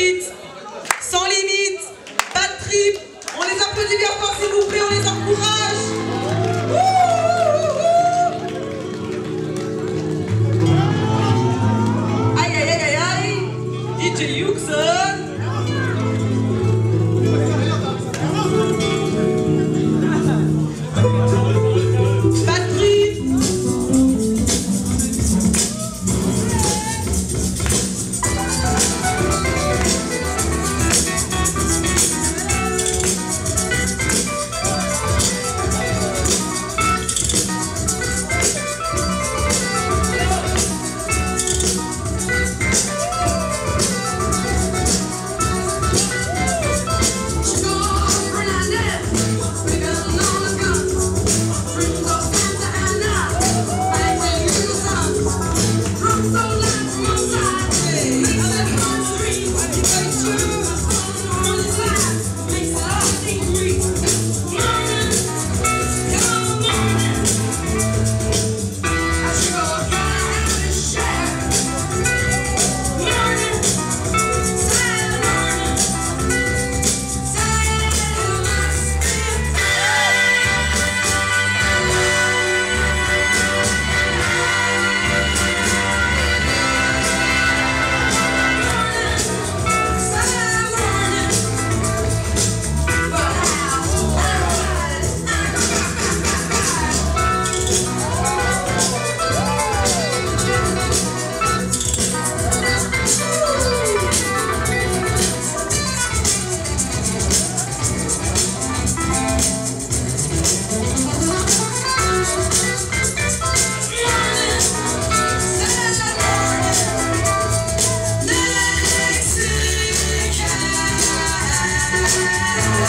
street,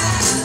Yes.